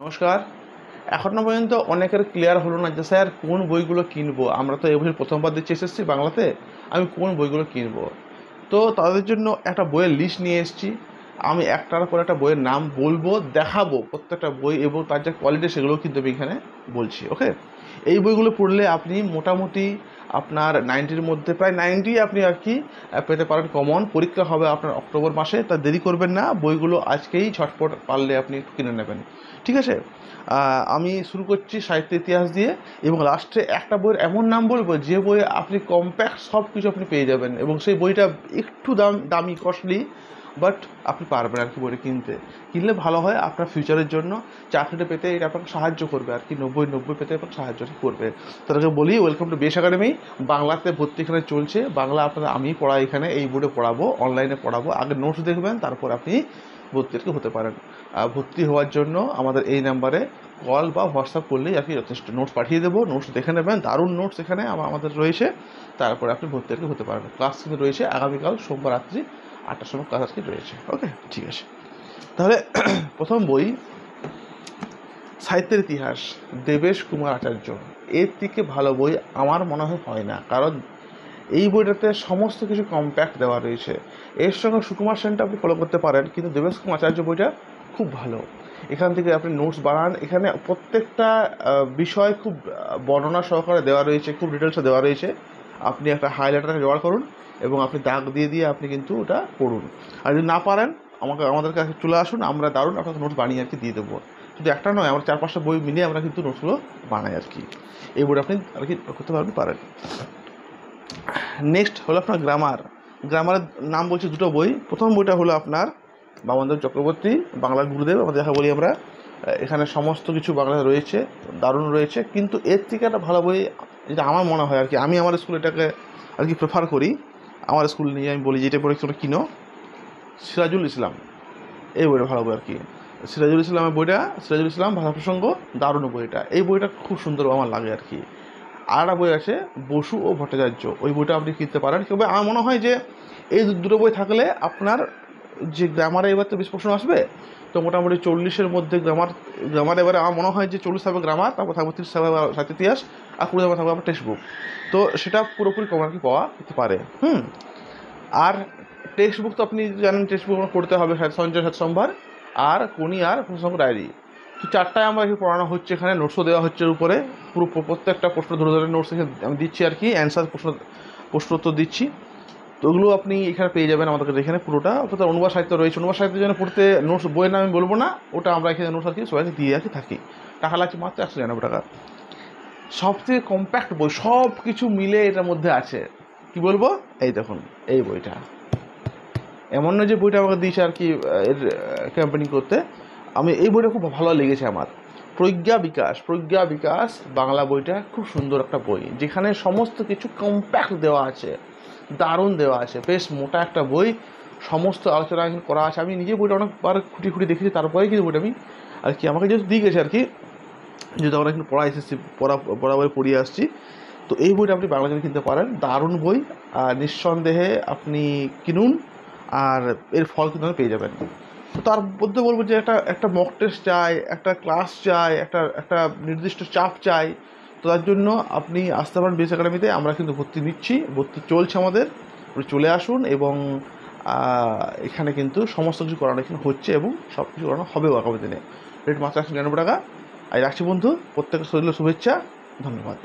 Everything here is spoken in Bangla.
নমস্কার। এখনও পর্যন্ত অনেকের ক্লিয়ার হলো না যে, স্যার, কোন বইগুলো কিনবো? আমরা তো এবছর প্রথমবার দিচ্ছি এসেছি বাংলাতে, আমি কোন বইগুলো কিনবো? তো তাদের জন্য একটা বইয়ের লিস্ট নিয়ে এসেছি। আমি একটার পর একটা বইয়ের নাম বলব, দেখাবো, প্রত্যেকটা বই এবং তার যে কোয়ালিটি সেগুলো কিন্তু আমি এখানে বলছি ওকে এই বইগুলো পড়লে আপনি মোটামুটি আপনার নাইনটির মধ্যে, প্রায় নাইনটি আপনি আর কি পেতে পারেন কমন পরীক্ষা হবে আপনার অক্টোবর মাসে, তা দেরি করবেন না, বইগুলো আজকেই ঝটপট পারলে আপনি একটু কিনে নেবেন, ঠিক আছে? আমি শুরু করছি সাহিত্য ইতিহাস দিয়ে এবং লাস্টে একটা বইয়ের এমন নাম বলব, যে বইয়ে আপনি কম্প্যাক্ট সব কিছু আপনি পেয়ে যাবেন এবং সেই বইটা একটু দাম, দামি কস্টলি বাট আপনি পারবেন আর কি বইটা কিনতে। কিনলে ভালো হয় আপনার ফিউচারের জন্য। চাকরিটা পেতে এটা আপনাকে সাহায্য করবে আর কি, নব্বই নব্বই পেতে আপনাকে সাহায্য করবে। তাদেরকে বলি ওয়েলকাম টু বেশ একাডেমি। বাংলাতে ভর্তি এখানে চলছে। বাংলা আপনাদের, আমি পড়াই এখানে, এই বোর্ডে পড়াবো অনলাইনে পড়াবো। আগে নোটস দেখবেন, তারপর আপনি ভর্তি কি হতে পারেন। ভর্তি হওয়ার জন্য আমাদের এই নাম্বারে কল বা হোয়াটসঅ্যাপ করলেই কি যথেষ্ট। নোটস পাঠিয়ে দেবো নোটস দেখে নেবেন। দারুণ নোটস এখানে আমাদের রয়েছে। তারপরে আপনি ভর্তি হতে পারবেন। ক্লাস কিন্তু রয়েছে আগামীকাল সোমবার রাত্রি আটটার সময় ক্লাস আজকে রয়েছে। ওকে ঠিক আছে। তাহলে প্রথম বই সাহিত্যের ইতিহাস দেবেশ কুমার আচার্য। এর থেকে ভালো বই আমার মনে হয় হয় না কারণ এই বইটাতে সমস্ত কিছু কম্প্যাক্ট দেওয়া রয়েছে। এর সঙ্গে সুকুমার সেনটা আপনি ফলো করতে পারেন কিন্তু দেবেশ কুমার আচার্য বইটা খুব ভালো। এখান থেকে আপনি নোটস বানান এখানে প্রত্যেকটা বিষয় খুব বর্ণনা সহকারে দেওয়া রয়েছে খুব ডিটেলসে দেওয়া রয়েছে। আপনি একটা হাইলাইটার জোগাড় করুন এবং আপনি দাগ দিয়ে দিয়ে আপনি কিন্তু ওটা করুন আর যদি না পারেন, আমাকে, আমাদের কাছে চলে আসুন, আমরা দারুণ আপনাকে নোট বানিয়ে আর কি দিয়ে দেবো। শুধু একটা নয়, আমরা চার, পাঁচটা বই মিলিয়ে আমরা কিন্তু নোটসগুলো বানাই আর কি। এই বইটা আপনি আর কি করতে পারবেন, পারেন। নেক্সট হলো আপনার গ্রামার গ্রামারের নাম বলছি দুটো বই। প্রথম বইটা হলো আপনার বামনদেব চক্রবর্তী বাংলার গুরুদেব আমাদের দেখা বলি আমরা। এখানে সমস্ত কিছু বাংলা রয়েছে, দারুণ রয়েছে, কিন্তু এর থেকে একটা ভালো বই যেটা আমার মনে হয় আর কি। আমি আমার স্কুল এটাকে আর কি প্রেফার করি। আমার স্কুল নিয়ে আমি বলি, যেটা পড়ে তোমরা কিনো? সিরাজুল ইসলাম। এই বইটা ভালো বই আর কি। সিরাজুল ইসলামের বইটা, সিরাজুল ইসলাম ভাষা প্রসঙ্গ, দারুণ বইটা এই বইটা খুব সুন্দর আমার লাগে আর কি। আর একটা বই আছে, বসু ও ভট্টাচার্য। ওই বইটা আপনি কিনতে পারেন। তবে আমার মনে হয় যে এই দুটো বই থাকলে আপনার যে গ্রামারে এবার তো বেশ প্রশ্ন আসবে, তো মোটামুটি চল্লিশের মধ্যে গ্রামার গ্রামার এবারে আমার মনে হয় যে চল্লিশ থাকবে গ্রামার তারপর থাকবে তিরিশ থাকবে সাহিত্য ইতিহাস আর কুড়ি থাকবে আপনার টেক্সট বুক তো সেটা পুরোপুরি কম আর কি পাওয়া যেতে পারে। হুম। আর টেক্সট বুক তো আপনি জানেন টেক্সট বুক পড়তে হবে সাত- সঞ্চয় সাত সোমবার, আর কোনি আর প্রসঙ্গ ডায়েরি। তো চারটায় আমরা এখানে পড়ানো হচ্ছে এখানে নোটসও দেওয়া হচ্ছে উপরে। পুরো প্রত্যেকটা প্রশ্ন ধরে ধরে নোটস আমি দিচ্ছি আর কি অ্যান্সার প্রশ্ন প্রশ্ন উত্তর দিচ্ছি। তো ওগুলো আপনি এখানে পেয়ে যাবেন আমাদের এখানে পুরোটা। অর্থাৎ অনুবাদ সাহিত্য রয়েছে। অনুবাদ সাহিত্যের জন্য পড়তে নোটস, বইয়ের নাম আমি বলব না। ওটা আমরা এখানে নোটস আর কি সবাইকে দিয়ে আর থাকি। টাকা লাগছে মাত্র একশো নিরানব্বই টাকা। সবচেয়ে কম্প্যাক্ট বই সব কিছু মিলে এটার মধ্যে আছে। কি বলব? এই দেখুন, এই বইটা। এমন নয় যে বইটা আমাকে দিয়েছে আর কি, এর ক্যাম্পেনিং করতে। আমি, এই বইটা খুব ভালো লেগেছে আমার। প্রজ্ঞা বিকাশ প্রজ্ঞা বিকাশ বাংলা বইটা খুব সুন্দর একটা বই। যেখানে সমস্ত কিছু কম্প্যাক্ট দেওয়া আছে, দারুণ দেওয়া আছে। বেশ মোটা একটা বই, সমস্ত আলোচনা করা আছে। আমি নিজে বইটা অনেকবার খুঁটি খুঁটি দেখেছি তারপরে কিন্তু বইটা আমি আর কি আমাকে যেহেতু দিয়ে গেছে আর কি, যেহেতু আমরা এখানে পড়া এসেছি পড়া বরাবর পড়িয়ে আসছি। তো এই বইটা আপনি বাংলা জন্য কিনতে পারেন। দারুণ বই, আর নিঃসন্দেহে আপনি কিনুন, আর এর ফল কিন্তু পেয়ে যাবেন। তো তার মধ্যে বলব যে একটা একটা মক টেস্ট চাই, একটা ক্লাস চাই, একটা একটা নির্দিষ্ট চাপ চাই। তো তার জন্য আপনি আসতে পারেন বেস একাডেমিতে আমরা কিন্তু ভর্তি নিচ্ছি, ভর্তি চলছে আমাদের। আপনি চলে আসুন এবং এখানে কিন্তু সমস্ত কিছু করানো এখানে হচ্ছে এবং সব কিছু করানো হবেও আগামী দিনে। রেট মাত্র একশো নিরানব্বই টাকা। আর রাখছি বন্ধু, প্রত্যেকের শরীরের শুভেচ্ছা, ধন্যবাদ।